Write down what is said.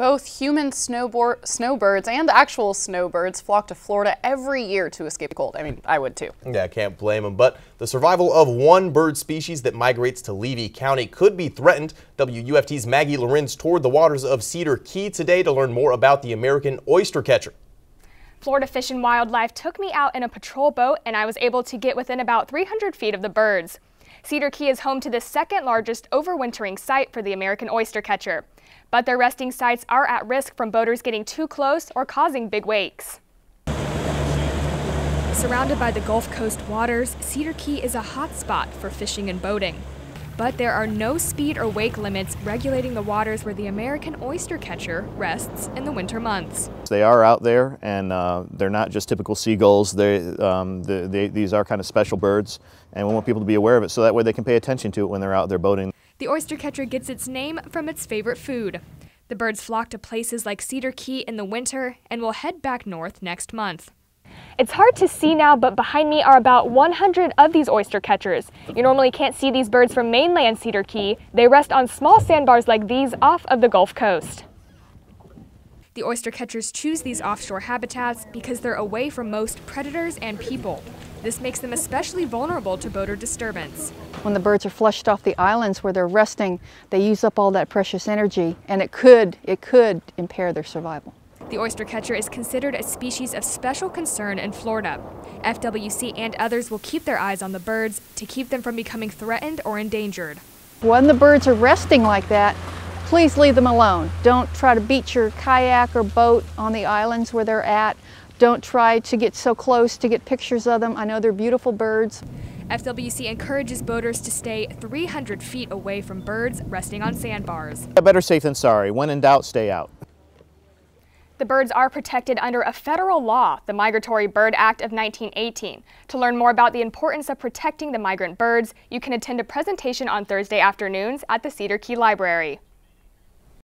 Both human snowboard, snowbirds and actual snowbirds flock to Florida every year to escape the cold. I mean, I would too. Yeah, I can't blame them. But the survival of one bird species that migrates to Levy County could be threatened. WUFT's Maggie Lorenz toured the waters of Cedar Key today to learn more about the American oyster catcher. Florida Fish and Wildlife took me out in a patrol boat and I was able to get within about 300 feet of the birds. Cedar Key is home to the second largest overwintering site for the American oyster catcher. But their resting sites are at risk from boaters getting too close or causing big wakes. Surrounded by the Gulf Coast waters, Cedar Key is a hot spot for fishing and boating. But there are no speed or wake limits regulating the waters where the American oyster catcher rests in the winter months. They are out there and uh, they're not just typical seagulls. They, um, they, they, these are kind of special birds and we want people to be aware of it so that way they can pay attention to it when they're out there boating. The oyster catcher gets its name from its favorite food. The birds flock to places like Cedar Key in the winter and will head back north next month. It's hard to see now, but behind me are about 100 of these oyster catchers. You normally can't see these birds from mainland Cedar Key. They rest on small sandbars like these off of the Gulf Coast. The oyster catchers choose these offshore habitats because they're away from most predators and people. This makes them especially vulnerable to boater disturbance. When the birds are flushed off the islands where they're resting, they use up all that precious energy and it could, it could impair their survival. The oyster catcher is considered a species of special concern in Florida. FWC and others will keep their eyes on the birds to keep them from becoming threatened or endangered. When the birds are resting like that, please leave them alone. Don't try to beach your kayak or boat on the islands where they're at. Don't try to get so close to get pictures of them. I know they're beautiful birds. FWC encourages boaters to stay 300 feet away from birds resting on sandbars. Better safe than sorry. When in doubt, stay out. The birds are protected under a federal law, the Migratory Bird Act of 1918. To learn more about the importance of protecting the migrant birds, you can attend a presentation on Thursday afternoons at the Cedar Key Library.